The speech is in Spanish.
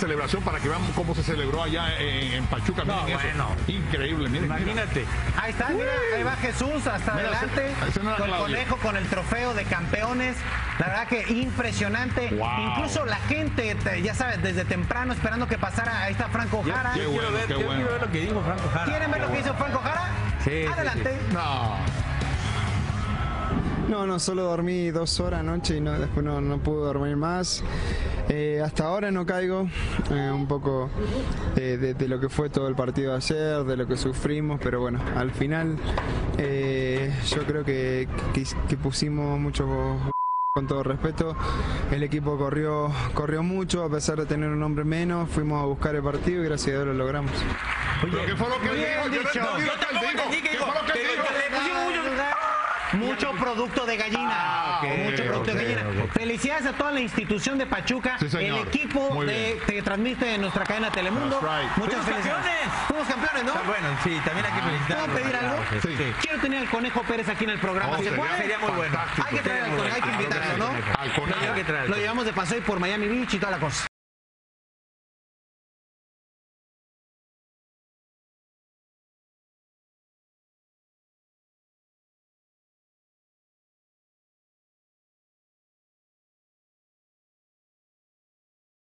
celebración para que vean cómo se celebró allá en, en Pachuca. No, miren eso. bueno. Increíble, miren. mira. Imagínate. Ahí está, mira, ahí va Jesús hasta Mira, adelante, ese- ese no con el Claudio. conejo, con el trofeo de campeones. La verdad que impresionante. Wow. Incluso la gente, te- ya sabes, desde temprano esperando que pasara. Ahí está Franco Jara. yo quiero bueno, ver, yo bueno. quiero ver lo que dijo Franco Jara. ¿Quieren ver lo que hizo Franco Jara? Sí, sí, Adelante. No. No, no, solo dormí dos horas anoche y no, después no, no pude dormir más. Eh, hasta ahora no caigo eh, un poco eh, de, de lo que fue todo el partido de ayer, de lo que sufrimos, pero bueno, al final eh, yo creo que, que, que pusimos mucho con todo respeto, el equipo corrió, corrió mucho, a pesar de tener un hombre menos, fuimos a buscar el partido y gracias a Dios lo logramos. ¿Pero qué fue lo que Bien dijo? Yo no dicho. entendí Yo Mucho producto de gallina. Ah, ok, mucho producto ok, de gallina. ok. Felicidades a toda la institución de Pachuca, Sí, el equipo Muy de, que transmite en nuestra cadena Telemundo. Right. Muchas ¡Fuimos felicidades. campeones! Fuimos campeones, ¿no? Está bueno, sí, también hay que felicitar. ¿Puedo pedir algo? Sí. Quiero tener al Conejo Pérez aquí en el programa. Oh, ¿Se sería? Sería muy bueno. Hay que traer al Conejo, hay que invitarlo, sí. ¿no? Al Conejo. Lo llevamos de paseo por Miami Beach y toda la cosa.